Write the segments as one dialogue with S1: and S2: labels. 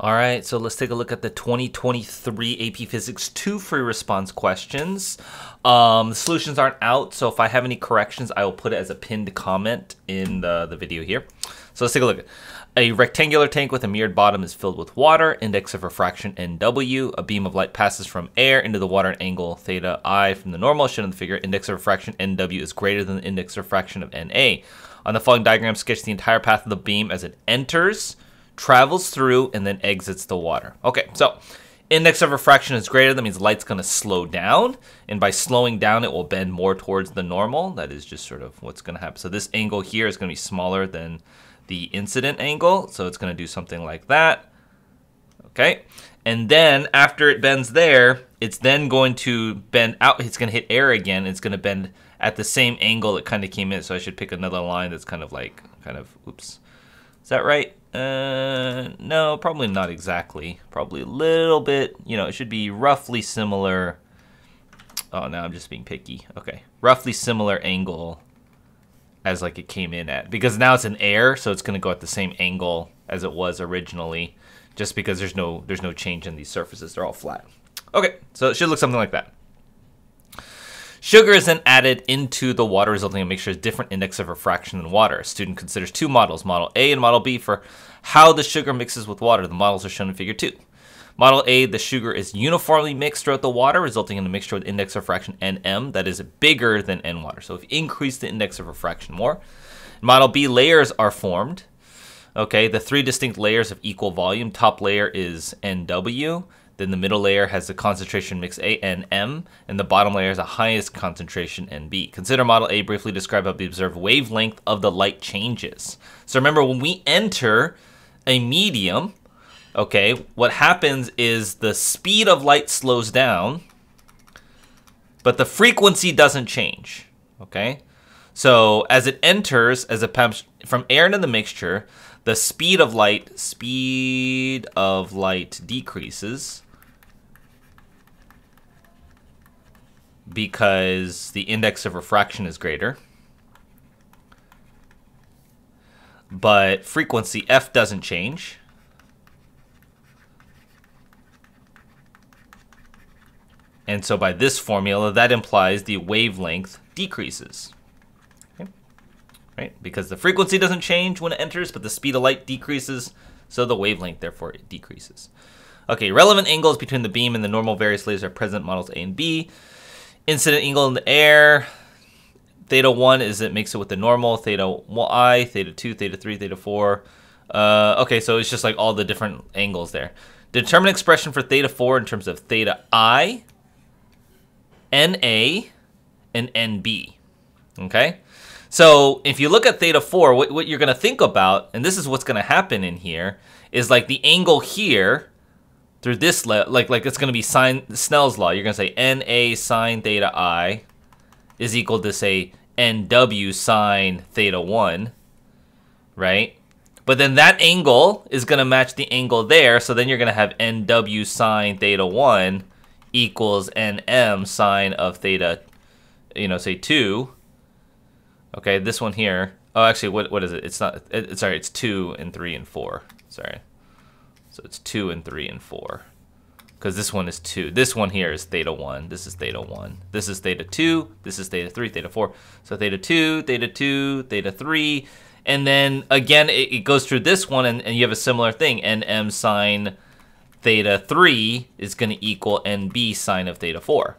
S1: All right, so let's take a look at the 2023 AP Physics 2 free response questions. Um, the solutions aren't out, so if I have any corrections, I will put it as a pinned comment in the, the video here. So let's take a look. A rectangular tank with a mirrored bottom is filled with water, index of refraction NW. A beam of light passes from air into the water at angle theta I from the normal, shown in the figure. Index of refraction NW is greater than the index of refraction of NA. On the following diagram, sketch the entire path of the beam as it enters travels through, and then exits the water. Okay, so index of refraction is greater. That means light's going to slow down. And by slowing down, it will bend more towards the normal. That is just sort of what's going to happen. So this angle here is going to be smaller than the incident angle. So it's going to do something like that. Okay. And then after it bends there, it's then going to bend out. It's going to hit air again. It's going to bend at the same angle it kind of came in. So I should pick another line that's kind of like, kind of, oops. Is that right? Uh, no, probably not exactly. Probably a little bit, you know, it should be roughly similar. Oh, now I'm just being picky. Okay, roughly similar angle as like it came in at. Because now it's in air, so it's going to go at the same angle as it was originally. Just because there's no there's no change in these surfaces. They're all flat. Okay, so it should look something like that. Sugar is then added into the water, resulting in a mixture of different index of refraction than water. A student considers two models, Model A and Model B, for how the sugar mixes with water. The models are shown in Figure 2. Model A, the sugar is uniformly mixed throughout the water, resulting in a mixture with index of refraction Nm that is bigger than N water. So if you increase the index of refraction more. Model B, layers are formed. Okay, the three distinct layers of equal volume. Top layer is NW. Then the middle layer has the concentration mix A and M, and the bottom layer has the highest concentration NB. Consider model A briefly describe how the observed wavelength of the light changes. So remember, when we enter a medium, okay, what happens is the speed of light slows down, but the frequency doesn't change, okay? So as it enters, as it from air into the mixture, the speed of light, speed of light decreases, because the index of refraction is greater. But frequency f doesn't change. And so by this formula, that implies the wavelength decreases. Okay. Right? Because the frequency doesn't change when it enters, but the speed of light decreases, so the wavelength, therefore, decreases. Okay, relevant angles between the beam and the normal various lasers are present models A and B. Incident angle in the air. Theta 1 is it makes it with the normal. Theta i, theta 2, theta 3, theta 4. Uh, okay, so it's just like all the different angles there. Determine expression for theta 4 in terms of theta i, na, and nb. Okay? So if you look at theta 4, what, what you're going to think about, and this is what's going to happen in here, is like the angle here through this, like like it's going to be sine Snell's law. You're going to say NA sine theta i is equal to, say, NW sine theta 1, right? But then that angle is going to match the angle there, so then you're going to have NW sine theta 1 equals NM sine of theta, you know, say 2. Okay, this one here. Oh, actually, what what is it? It's not, it, sorry, it's 2 and 3 and 4. Sorry. So it's 2 and 3 and 4. Because this one is 2. This one here is theta 1. This is theta 1. This is theta 2. This is theta 3, theta 4. So theta 2, theta 2, theta 3. And then, again, it, it goes through this one, and, and you have a similar thing. Nm sine theta 3 is going to equal Nb sine of theta 4.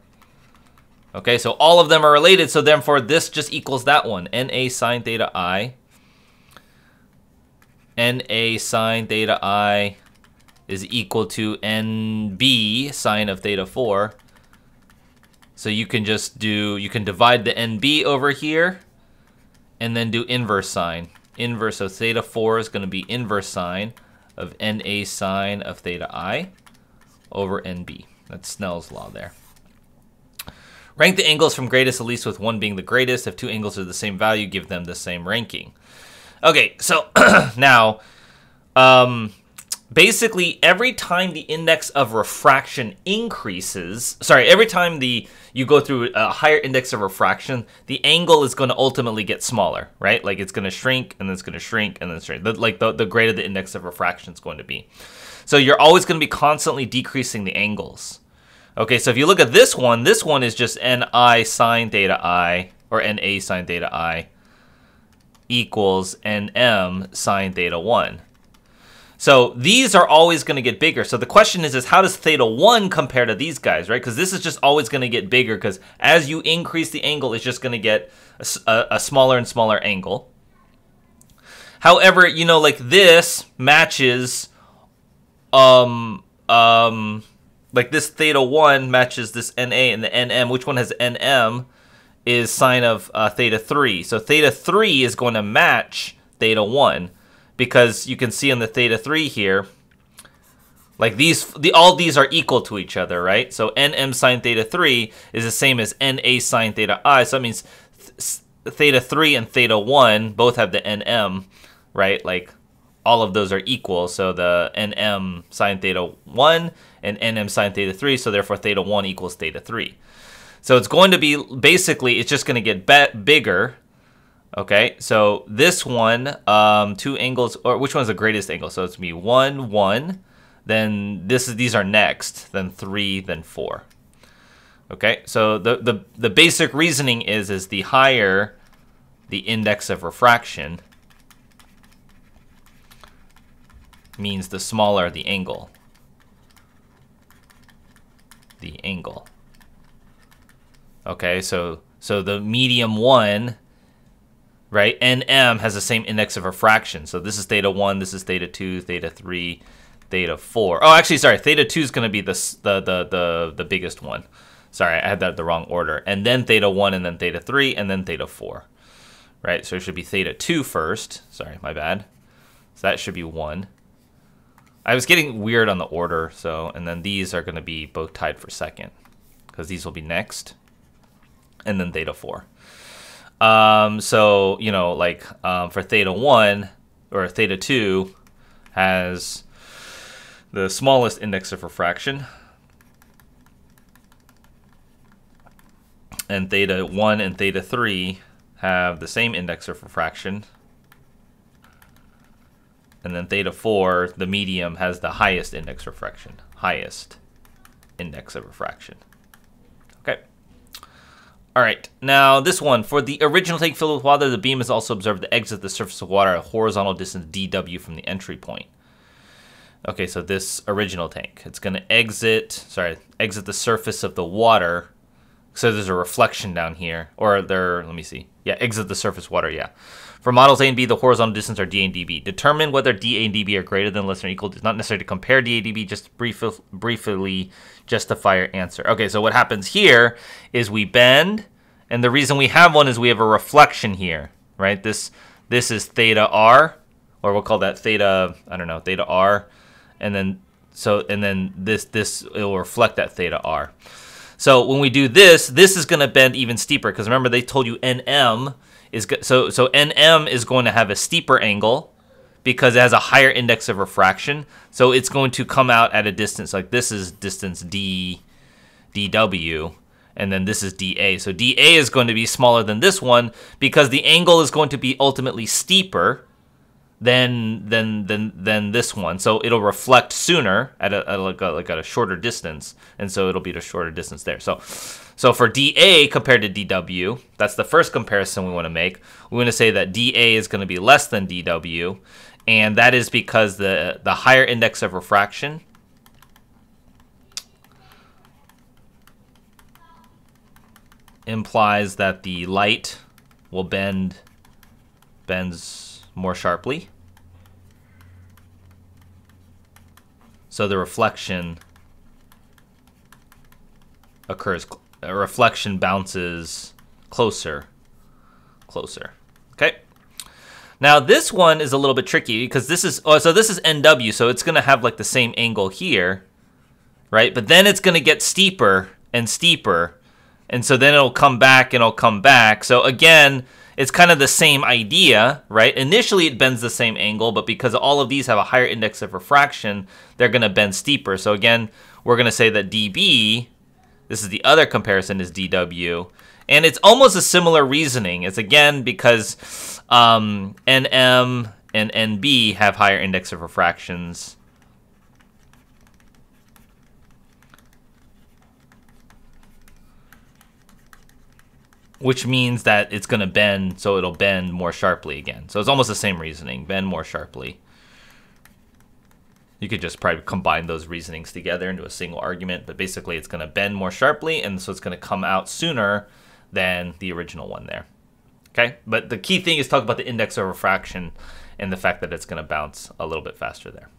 S1: Okay, so all of them are related, so therefore this just equals that one. Na sine theta i. Na sine theta i is equal to NB sine of theta 4. So you can just do, you can divide the NB over here and then do inverse sine. Inverse of theta 4 is going to be inverse sine of NA sine of theta i over NB. That's Snell's law there. Rank the angles from greatest to least with one being the greatest. If two angles are the same value, give them the same ranking. Okay, so now, um, basically every time the index of refraction increases, sorry, every time the you go through a higher index of refraction, the angle is going to ultimately get smaller, right? Like it's going to shrink and then it's going to shrink and then shrink. The, like the, the greater the index of refraction is going to be. So you're always going to be constantly decreasing the angles. Okay, so if you look at this one, this one is just ni sine theta i, or na sine theta i, equals nm sine theta 1. So these are always going to get bigger. So the question is, is how does theta 1 compare to these guys, right? Because this is just always going to get bigger because as you increase the angle, it's just going to get a, a, smaller and smaller angle. However, you know, like this matches, um, um, like this theta 1 matches this NA and the NM. Which one has NM is sine of uh, theta 3. So theta 3 is going to match theta 1 because you can see in the theta 3 here, like these, the, all these are equal to each other, right? So nm sine theta 3 is the same as na sine theta i. So that means th theta 3 and theta 1 both have the nm, right? Like all of those are equal. So the nm sine theta 1 and nm sine theta 3. So therefore theta 1 equals theta 3. So it's going to be basically, it's just going to get bigger Okay, so this one, um, two angles, or which one's the greatest angle? So it's me one, one, then this is these are next, then three, then four. Okay, so the the the basic reasoning is is the higher the index of refraction means the smaller the angle. The angle. Okay, so so the medium one right? NM has the same index of refraction. So this is theta 1, this is theta 2, theta 3, theta 4. Oh, actually, sorry, theta 2 is going to be the, the, the, the, the biggest one. Sorry, I had that the wrong order. And then theta 1, and then theta 3, and then theta 4. Right, so it should be theta 2 first. Sorry, my bad. So that should be 1. I was getting weird on the order, so, and then these are going to be both tied for second. Because these will be next. And then theta 4. Um, so, you know, like um, for theta 1 or theta 2 has the smallest index of refraction. And theta 1 and theta 3 have the same index of refraction. And then theta 4, the medium, has the highest index of refraction. Highest index of refraction. Okay. All right, now this one. For the original tank filled with water, the beam is also observed to exit the surface of water at a horizontal distance dw from the entry point. Okay, so this original tank, it's going to exit, sorry, exit the surface of the water. So there's a reflection down here, or there, let me see. Yeah, exit the surface water, yeah. For models A and B, the horizontal distance are dA and dB. Determine whether dA and dB are greater than, less than, or equal. It's not necessary to compare dA and dB, just brief, briefly justify your answer. Okay, so what happens here is we bend, and the reason we have one is we have a reflection here, right? This this is theta r, or we'll call that theta, I don't know, theta r, and then so and then this this it will reflect that theta r. So when we do this, this is going to bend even steeper because remember they told you nm is so so nm is going to have a steeper angle because it has a higher index of refraction. So it's going to come out at a distance like this is distance d dw and then this is dA. So dA is going to be smaller than this one because the angle is going to be ultimately steeper than than than than this one. So it'll reflect sooner at a, at like, a, like at a shorter distance, and so it'll be at a shorter distance there. So so for dA compared to dW, that's the first comparison we want to make. We want to say that dA is going to be less than dW, and that is because the the higher index of refraction implies that the light will bend bends more sharply. So the reflection occurs a reflection bounces closer closer. Okay? Now this one is a little bit tricky because this is oh so this is NW so it's going to have like the same angle here, right? But then it's going to get steeper and steeper and so then it'll come back and it'll come back. So again, it's kind of the same idea, right? Initially, it bends the same angle, but because all of these have a higher index of refraction, they're going to bend steeper. So again, we're going to say that dB, this is the other comparison, is dW. And it's almost a similar reasoning. It's again because um, NM and NB have higher index of refractions. Which means that it's going to bend, so it'll bend more sharply again. So it's almost the same reasoning, bend more sharply. You could just probably combine those reasonings together into a single argument, but basically it's going to bend more sharply, and so it's going to come out sooner than the original one there. Okay, but the key thing is talk about the index of refraction and the fact that it's going to bounce a little bit faster there.